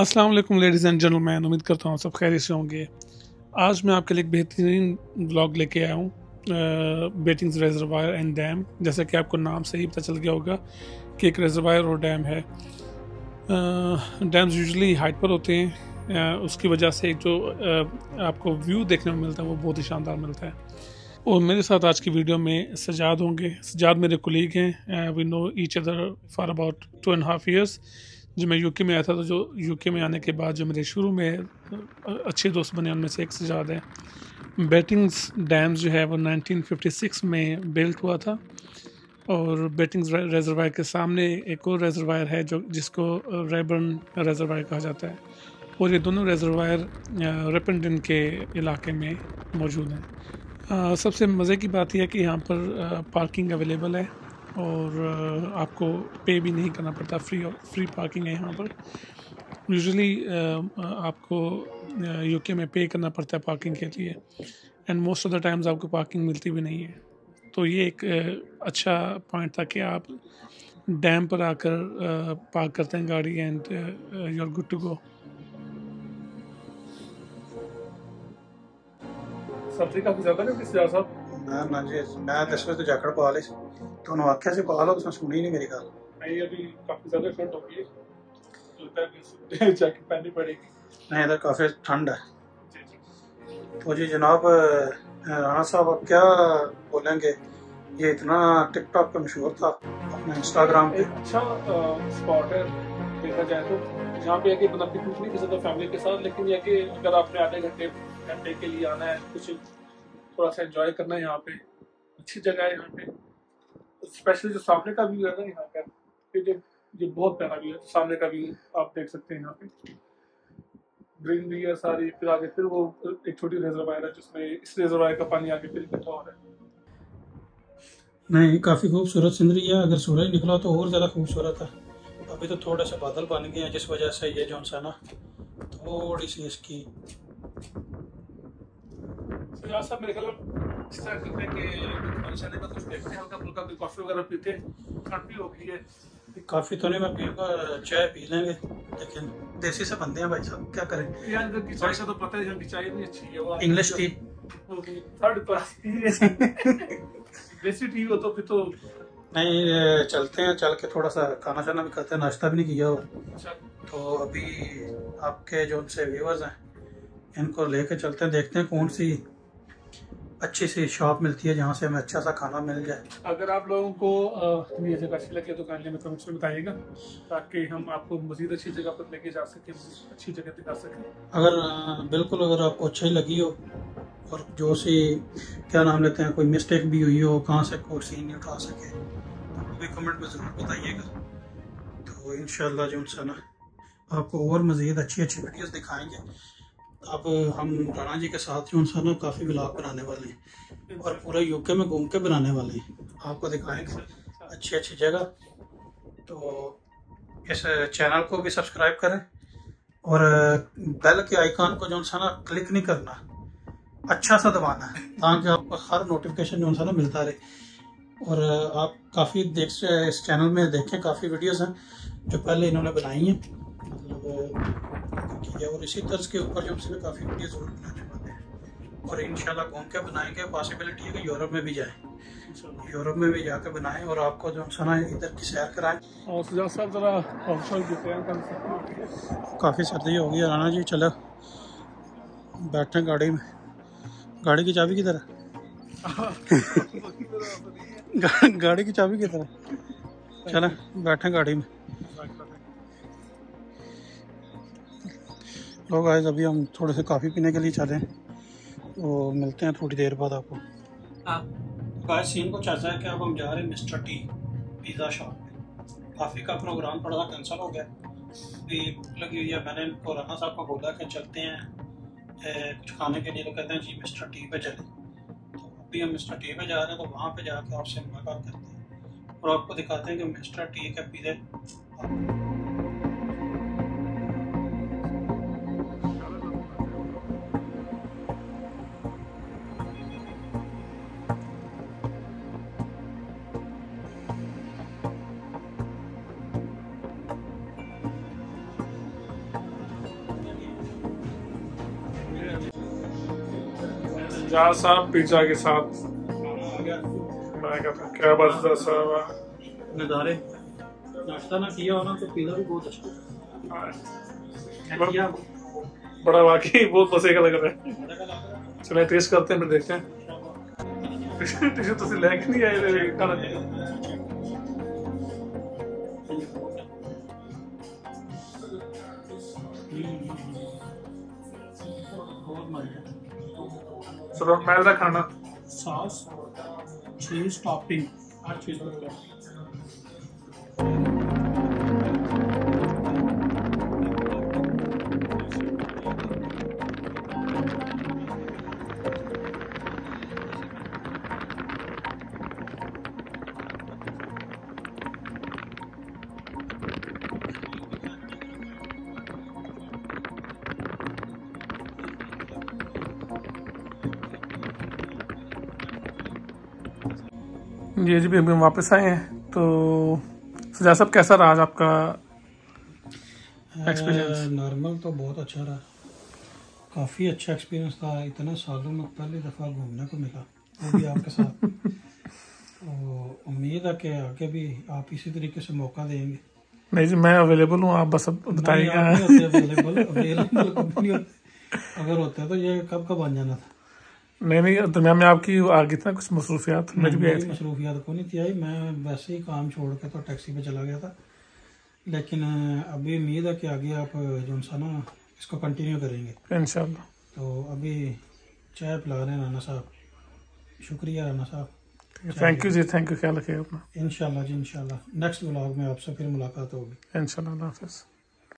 अस्सलाम वालेकुम ladies and gentleman उम्मीद करता हूँ सब खैर से होंगे। आज मैं आपके लिए एक बेहतरीन ब्लॉग लेके आया हूँ बेटिंग्स रेजरवायर एंड डैम जैसा कि आपको नाम से ही पता चल गया होगा कि एक रेजरवायर और डैम है। डैम्स यूजुअली हाइट पर होते हैं आ, उसकी वजह से जो आ, आपको व्यू देखने में मिलता है वो बहुत ही शानदार मिलता है। और मेरे साथ आज की वीडियो में सजाद होंगे। सजाद मेरे कुलीग हैं we know each other for about two and half years जो, मैं यूके में आया था तो जो यूके में आने के बाद जो मेरे शुरू में अच्छे दोस्त बने, उनमें से एक से ज़्यादा है। बेटिंग्स डैम्स जो है वो 1956 में बिल्ट हुआ था और बेटिंग्स रेजरवायर के सामने एक और रेजरवायर है जो, जिसको रेबर्न रेजरवायर कहा जाता है। और ये दोनों रेजरवायर रेपेंडन के इलाके में मौजूद हैं। सबसे मज़े की बात यह है कि यहाँ पर पार्किंग अवेलेबल है। और आपको पे भी नहीं करना पड़ता फ्री फ्री पार्किंग है यहाँ पर। यूजुअली आपको यूके में पे करना पड़ता है पार्किंग के लिए and most of the times आपको पार्किंग मिलती भी नहीं है। तो ये एक अच्छा पॉइंट था कि आप डैम पर आकर पार्क करते हैं गाड़ी and you are good to go सब्ज़ी काफ़ी ज़्यादा नहीं किस साहब मैं ना जी मैं दस बजे तो जैकेट पा तो दोनों आख्या से बहाल हो उसने सुनी ही नहीं मेरी गाल नहीं अभी काफ़ी ज़्यादा ठंड हो गई है जैकेट पहननी पड़ेगी। नहीं इधर काफ़ी ठंड है। तो जी जनाब राणा साहब आप क्या बोलेंगे? ये इतना टिकटॉक पे मशहूर था अपने इंस्टाग्राम पे। अच्छा स्पॉट है देखा जाए तो। जहाँ पे है कि मतलब बंदा कुछ नहीं किसी तो फैमिली के साथ लेकिन यह कि अगर आपने आधे घंटे घंटे के लिए आना है कुछ थोड़ा सा एंजॉय करना है यहाँ पे अच्छी जगह है यहाँ पे। स्पेशली जो सामने का व्यू है ना यहाँ का ये जो जो बहुत प्यारा व्यू है सामने का व्यू आप देख सकते हैं यहाँ पे। ग्रीन भी है सारी फिर आगे फिर वो एक छोटी रिजर्वायर है जिसमें इस रिजर्वायर का पानी आगे फिर इकट्ठा हो रहा है। नहीं काफ़ी खूबसूरत सिनरी है अगर सूरज निकला तो और ज़्यादा खूबसूरत है। अभी तो थोड़े से बादल बन गए हैं जिस वजह से ये जो है ना थोड़ी सी इसकी तो यार सब मेरे ख्याल करते हैं कि में कुछ देखते हैं हल्का फुल्का कोई कॉफ़ी वगैरह पीते हैं। ठंड भी हो गई है काफ़ी तो नहीं मैं पीऊँगा चाय पी लेंगे। लेकिन देसी से बनते हैं भाई साहब क्या करें? यार इधर की चाय से तो पता है की चाय भी अच्छी है वो इंग्लिश टी थर्ड क्लास देसी टी हो तो फिर तो नहीं चलते हैं चल के थोड़ा सा खाना शाना भी खाते हैं नाश्ता भी नहीं किया हो अच्छा। तो अभी आपके जो उनसे व्यूवर्स हैं इनको लेके चलते हैं देखते हैं कौन सी अच्छी सी शॉप मिलती है जहाँ से हमें अच्छा सा खाना मिल जाए। अगर आप लोगों को ये जगह अच्छी लगे तो काइंडली में कमेंट्स में बताइएगा ताकि हम आपको मजीद अच्छी जगह पर लेके जा सकें अच्छी जगह दिखा सकें। अगर बिल्कुल अगर आपको अच्छी लगी हो और जो सी क्या नाम लेते हैं कोई मिस्टेक भी हुई हो कहाँ से कोई सीन नहीं उठा सके तो भी कमेंट में ज़रूर बताइएगा। तो इन जो ना आपको और मज़ीद अच्छी अच्छी वीडियोस दिखाएँगे। अब हम राणा जी के साथ जो उनसे ना काफ़ी ब्लॉग बनाने वाले हैं और पूरे यूके में घूम के बनाने वाले हैं। आपको दिखाएँगे। अच्छी अच्छी जगह। तो इस चैनल को भी सब्सक्राइब करें और बेल के आइकॉन को जो सा ना क्लिक नहीं करना अच्छा सा दबाना है ताकि आपको हर नोटिफिकेशन जो सा ना मिलता रहे। और आप काफ़ी देख इस चैनल में देखें, काफ़ी वीडियोस हैं जो पहले इन्होंने बनाई हैं। मतलब की है और इसी तर्ज के ऊपर जो हमसे काफ़ी वीडियो ज़रूर बनाने वाले हैं। और इंशाल्लाह घूम के बनाएँगे पॉसिबिलिटी है कि यूरोप में भी जाएँ। यूरोप में भी जाकर बनाएँ और आपको जो है इधर की सैर कराएँ। और साहब जरा काफ़ी सर्दी हो गई राना जी चलो। बैठे गाड़ी में। गाड़ी की चाबी किधर है? गाड़ी की चाबी किधर है? चले बैठे गाड़ी में। लोग आए, अभी हम थोड़े से काफ़ी पीने के लिए चले। तो मिलते हैं थोड़ी देर बाद आपको। हाँ। सीन कुछ ऐसा है कि अब हम जा रहे हैं मिस्टर टी पिज़्ज़ा शॉप पे। काफ़ी का प्रोग्राम थोड़ा सा कैंसिल हो गया। लगी हुई है, मैंने इनको राना साहब को बोला कि चलते हैं। कुछ खाने के लिए तो कहते हैं, जी मिस्टर टी पे चले। तो अभी हम मिस्टर टी पे जा रहे हैं तो वहाँ पे जाकर आपसे मुलाकात करते हैं। और आपको दिखाते हैं कि मिस्टर टी के पिज़्ज़े जहाँ साहब पिज्जा के साथ। मैं कहता क्या बात है साहब? नज़ारे नाश्ता ना किया हो ना तो पिज़्ज़ा भी बहुत अच्छा है। बड़ा वाकई बहुत मज़े का लग रहा है। चलो टेस्ट करते हैं फिर देखते हैं। टिश्यू तो लेके नहीं आए खाना खाना सॉस चीज़ टॉपिंग हर चीज़ जी जी भी अभी हम वापस आए हैं। तो सजा साहब कैसा रहा आज आपका Experience. नॉर्मल तो बहुत अच्छा रहा। काफ़ी अच्छा एक्सपीरियंस था। इतने सालों में पहली दफ़ा घूमने को मिला वो भी आपके साथ। तो उम्मीद है कि आगे भी आप इसी तरीके से मौका देंगे। नहीं जी मैं अवेलेबल हूँ आप बस अब बताइएगा होते नहीं होते। अगर होते तो ये कब कब बन जाना था? नहीं नहीं दरमियान में आपकी आ गई थी ना कुछ मसरूफियात मेरी भी आई थी। मसरूफियात को नहीं थी आई। मैं वैसे ही काम छोड़ के तो टैक्सी पे चला गया था। लेकिन अभी उम्मीद है कि आगे आप जो सा ना इसको कंटिन्यू करेंगे। इंशाल्लाह। तो अभी चाय पिला रहे हैं राना साहब। शुक्रिया राना साहब। Thank you ji thank you ख्याल रखिएगा अपना। इंशाल्लाह जी इंशाल्लाह। नेक्स्ट ब्लॉग में आपसे फिर मुलाकात होगी। अल्लाह हाफिज़।